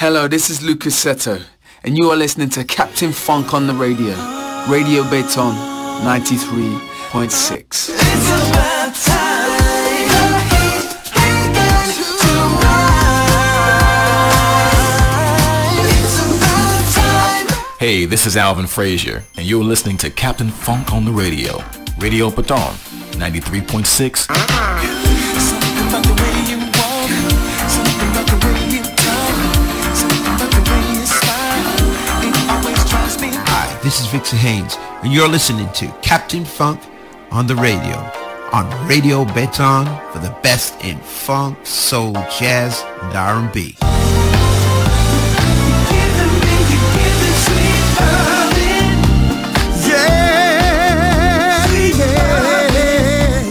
Hello, this is Lukas Setto, and you are listening to Captain Funk on the radio. Radio Béton 93.6. Hey, this is Alvin Frazier, and you're listening to Captain Funk on the radio. Radio Béton 93.6. Hi, this is Victor Haynes, and you're listening to Captain Funk on the radio on Radio Béton for the best in funk, soul, jazz, and R&B.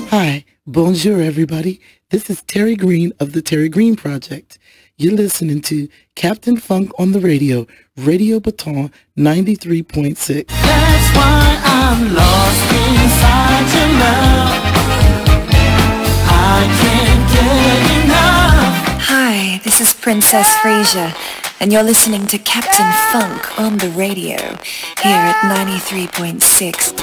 Hi, bonjour everybody. This is Terri Green of the Terri Green Project. You're listening to Captain Funk on the radio, Radio Béton 93.6. That's why I'm lost inside your love. I can't get enough. Hi, this is Princess Freesia, and you're listening to Captain Funk on the radio here at 93.6.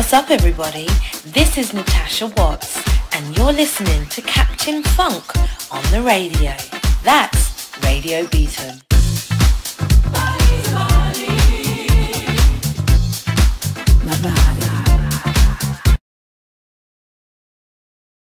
what's up everybody? This is Natasha Watts and you're listening to Captain Funk on the radio. That's Radio Béton.